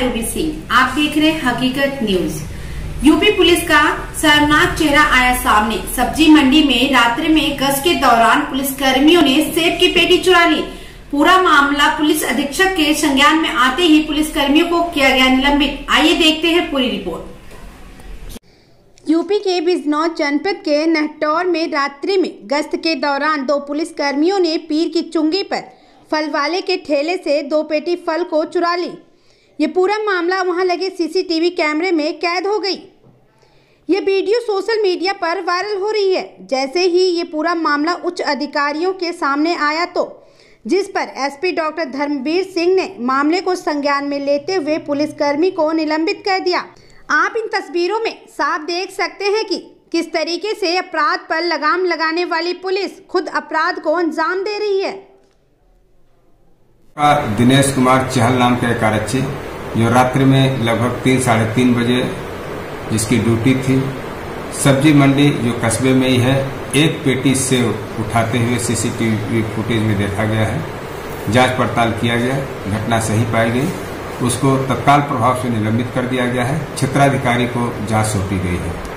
मैं रूबी सिंह आप देख रहे हैं हकीकत न्यूज़। यूपी पुलिस का शर्मनाक चेहरा आया सामने। सब्ज़ी मंडी में रात्रि में गश्त के दौरान पुलिस कर्मियों ने सेब की पेटी चुरा ली। पूरा मामला पुलिस अधीक्षक के संज्ञान में आते ही पुलिस कर्मियों को किया गया निलंबित। आइए देखते हैं पूरी रिपोर्ट। यूपी के बिजनौर जनपद के नहटौर में रात्रि में गश्त के दौरान दो पुलिस कर्मियों ने पीर की चुंगी पर फल वाले के ठेले से दो पेटी फल को चुरा ली। ये पूरा मामला वहाँ लगे सीसीटीवी कैमरे में कैद हो गई। ये वीडियो सोशल मीडिया पर वायरल हो रही है। जैसे ही ये पूरा मामला उच्च अधिकारियों के सामने आया तो जिस पर एसपी डॉक्टर धर्मवीर सिंह ने मामले को संज्ञान में लेते हुए पुलिसकर्मी को निलंबित कर दिया। आप इन तस्वीरों में साफ़ देख सकते हैं कि किस तरीके से अपराध पर लगाम लगाने वाली पुलिस खुद अपराध को अंजाम दे रही है। दिनेश कुमार चहल नाम के एक आरक्षी। जो रात्रि में लगभग तीन, साढ़े तीन बजे जिसकी ड्यूटी थी। सब्ज़ी मंडी जो कस्बे में ही है, एक पेटी सेव उठाते हुए सीसीटीवी फुटेज में देखा गया है। जाँच पड़ताल किया गया, घटना सही पाई गई। उसको तत्काल प्रभाव से निलंबित कर दिया गया है। क्षेत्राधिकारी को जाँच सौंपी गई है।